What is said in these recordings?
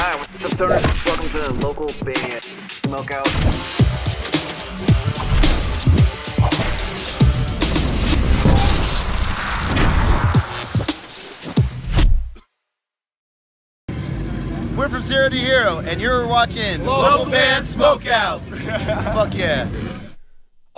Hi, what's up, stoners? Welcome to the local band Smokeout. We're from Zero to Hero, and you're watching Local Band Smokeout. Fuck yeah.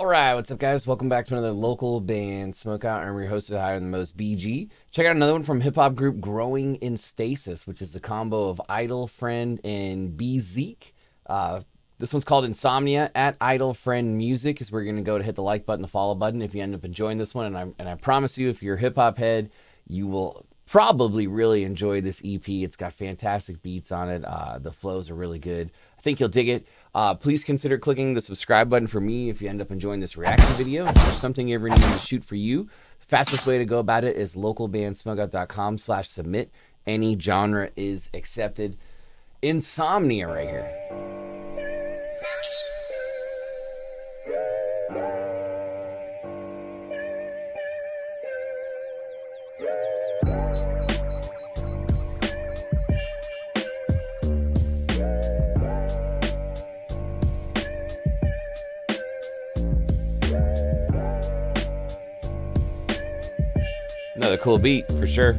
All right, what's up, guys? Welcome back to another local band Smokeout. I'm your host of Higher Than Most BG. Check out another one from hip hop group Growing in Stasis, which is the combo of Idle Friend and B Zeik. Uh, this one's called Insomnia at Idle Friend Music. Is where you're gonna go to hit the like button, the follow button if you end up enjoying this one. And I and I promise you, if you're a hip hop head, you will probably really enjoy this EP. It's got fantastic beats on it. Uh, the flows are really good. I think you'll dig it. Uh, please consider clicking the subscribe button for me if you end up enjoying this reaction video. If there's something you ever need to shoot for you, fastest way to go about it is localbandsmokeout.com slash submit. Any genre is accepted. Insomnia right here. Another cool beat for sure.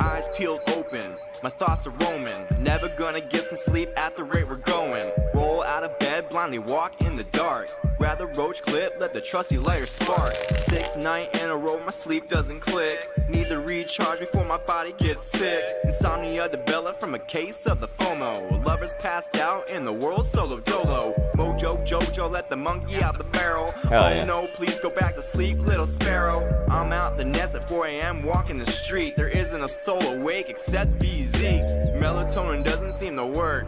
Eyes peeled open, my thoughts are roaming. Never gonna get some sleep at the rate we're going. Roll out of bed, blindly walk in the dark. Grab the roach clip, let the trusty lighter spark. Six night in a row, my sleep doesn't click. Need to recharge before my body gets sick. Insomnia developed from a case of the FOMO. Lovers passed out in the world solo dolo. Mojo Jojo let the monkey out the barrel. Hell oh yeah. no, please go back to sleep, little sparrow. I'm out the nest at 4 a.m. walking the street. There isn't a soul awake except BZ. Melatonin doesn't seem to work.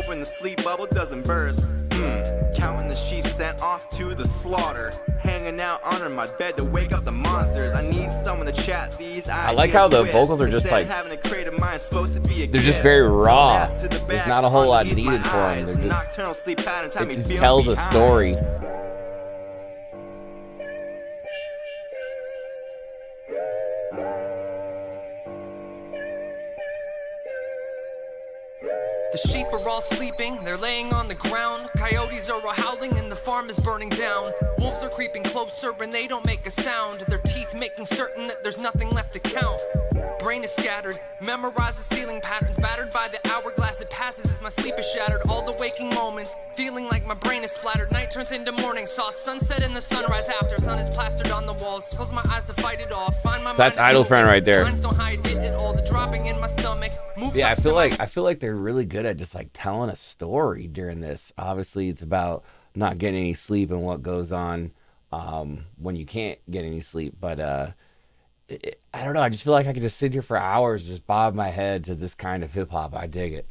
Hoping the sleep bubble doesn't burst. Hmm, counting the sheep sent off to the slaughter. Hanging out under my bed to wake up the monsters. I need someone to chat these I like how the ideas vocals are just, Instead, like- having a creative mind supposed to be a They're just very raw. that to the There's not a whole lot needed for them. They're just- It just tells a behind. The sheep are all sleeping, they're laying on the ground. Coyotes are all howling and the farm is burning down. Wolves are creeping closer and they don't make a sound. Their teeth making certain that there's nothing left to count. Brain is scattered, memorize the ceiling patterns, battered by the hourglass that passes as my sleep is shattered. All the waking moments, feeling like my brain is splattered. Night turns into morning, saw sunset and the sunrise after. Sun is plastered on the walls, close my eyes to fight it off. Find my That's Idle Friend right there. Yeah, I feel to like I feel like they're really good at just like telling a story during this. Obviously, it's about not getting any sleep and what goes on um, when you can't get any sleep. But uh, it, I don't know. I just feel like I could just sit here for hours, just bob my head to this kind of hip hop. I dig it.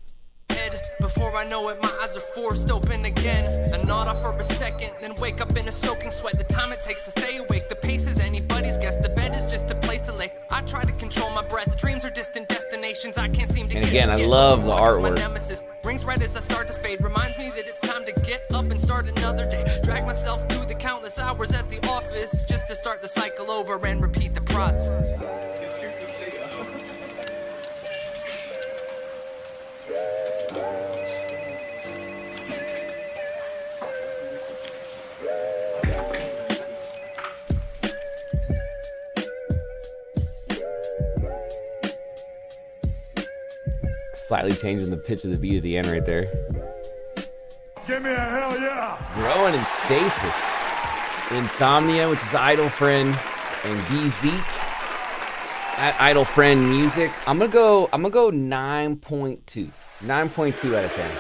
Before I know it, my eyes are forced open again. I nod off for a second, then wake up in a soaking sweat. The time it takes to stay awake, the pace is anybody's guess. The bed is just a place to lay. I try to control my breath. Dreams are distant I can't seem to And again, I love the What is my artwork. Rings right as I start to fade. Reminds me that it's time to get up and start another day. Drag myself through the countless hours at the office just to start the cycle over and repeat the process. Slightly changing the pitch of the beat at the end right there. Give me a hell yeah! Growing in stasis. Insomnia, which is Idle Friend, and B Zeik at Idle Friend Music. I'm gonna go. I'm gonna go 9.2. 9.2 out of 10.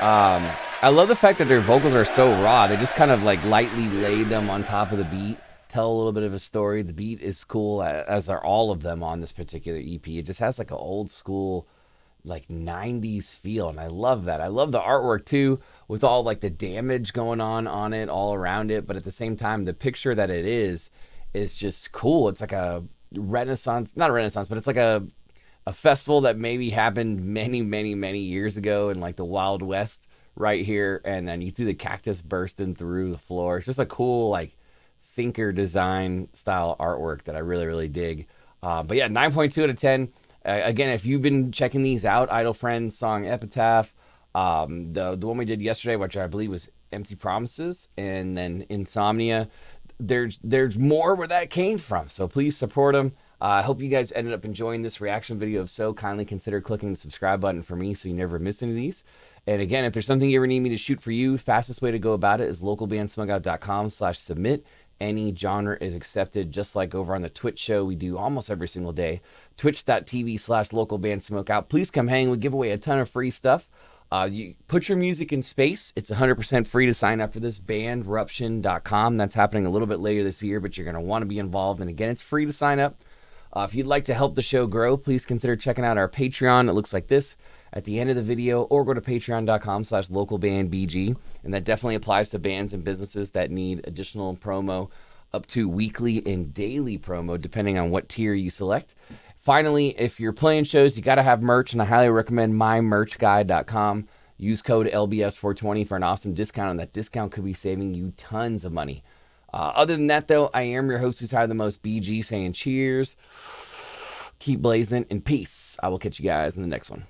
Um, I love the fact that their vocals are so raw. They just kind of like lightly lay them on top of the beat, tell a little bit of a story. The beat is cool, as are all of them on this particular EP. It just has like an old school like 90s feel and I love that. I love the artwork too with all like the damage going on on it all around it, but at the same time the picture that it is is just cool. It's like a renaissance, not a renaissance, but it's like a a festival that maybe happened many many many years ago in like the Wild West right here and then you see the cactus bursting through the floor. It's just a cool like thinker design style artwork that I really, really dig. Uh, but yeah, 9.2 out of 10. Uh, again, if you've been checking these out, Idle Friends song Epitaph, um, the the one we did yesterday, which I believe was Empty Promises, and then Insomnia. There's there's more where that came from. So please support them. Uh, I hope you guys ended up enjoying this reaction video. If so, kindly consider clicking the subscribe button for me so you never miss any of these. And again, if there's something you ever need me to shoot for you, fastest way to go about it is localbandsmokeout.com slash submit. Any genre is accepted, just like over on the Twitch show we do almost every single day. Twitch.tv slash localbandsmokeout. Please come hang. We give away a ton of free stuff. Uh, you put your music in space. It's 100% free to sign up for this. Bandruption.com. That's happening a little bit later this year, but you're going to want to be involved. And again, it's free to sign up. Uh, if you'd like to help the show grow, please consider checking out our Patreon. It looks like this at the end of the video, or go to patreon.com slash localbandbg. And that definitely applies to bands and businesses that need additional promo up to weekly and daily promo, depending on what tier you select. Finally, if you're playing shows, you got to have merch, and I highly recommend mymerchguy.com. Use code LBS420 for an awesome discount, and that discount could be saving you tons of money. Uh, other than that, though, I am your host who's hired the most, BG, saying cheers, keep blazing, and peace. I will catch you guys in the next one.